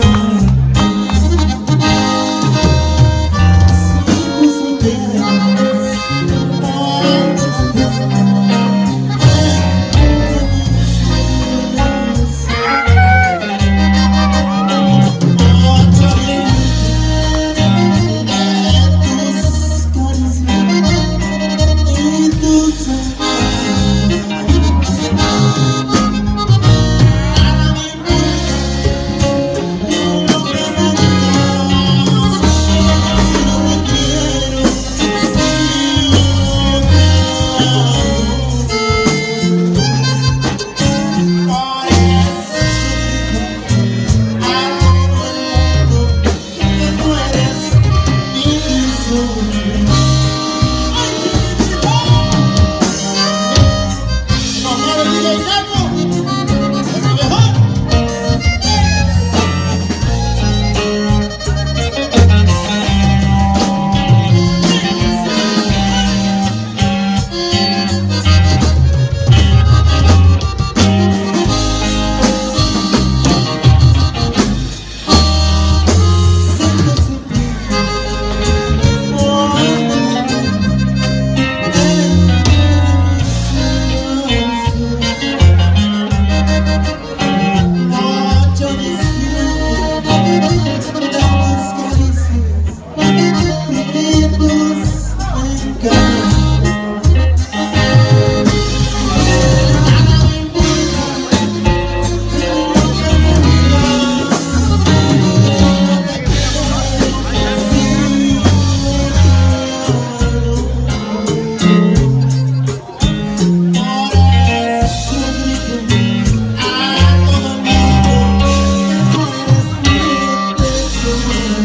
done. Lord.